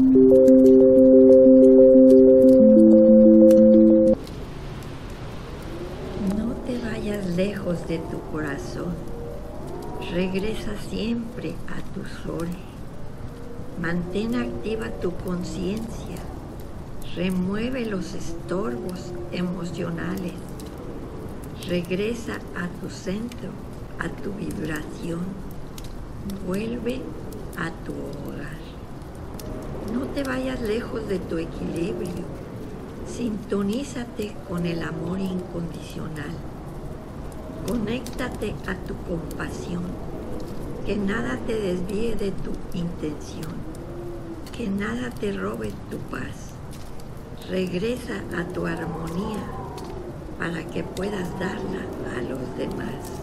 No te vayas lejos de tu corazón. Regresa siempre a tu sol. Mantén activa tu conciencia. Remueve los estorbos emocionales. Regresa a tu centro, a tu vibración. Vuelve a tu hogar. Te vayas lejos de tu equilibrio. Sintonízate con el amor incondicional. Conéctate a tu compasión. Que nada te desvíe de tu intención. Que nada te robe tu paz. Regresa a tu armonía para que puedas darla a los demás.